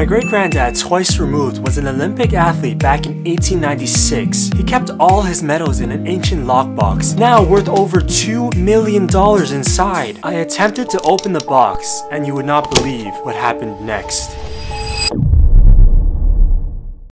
My great-granddad, twice removed, was an Olympic athlete back in 1896. He kept all his medals in an ancient lockbox, now worth over $2 million inside. I attempted to open the box, and you would not believe what happened next.